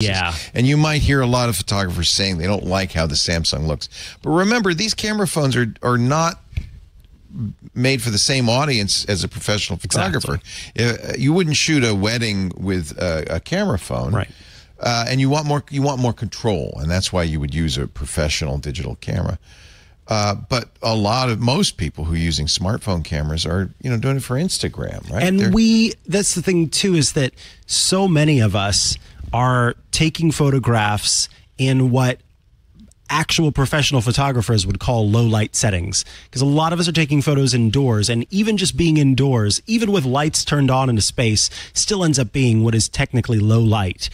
Yeah. And you might hear a lot of photographers saying they don't like how the Samsung looks. But remember, these camera phones are, are not made for the same audience as a professional photographer. Uh, You wouldn't shoot a wedding with a, a camera phone. Right. Uh, and you want more you want more control, and that's why you would use a professional digital camera. Uh, but a lot of most people who are using smartphone cameras are you know doing it for Instagram, right? And They're- we, that's the thing too, is that so many of us are taking photographs in what actual professional photographers would call low light settings. Because a lot of us are taking photos indoors and even just being indoors even with lights turned on in a space still ends up being what is technically low light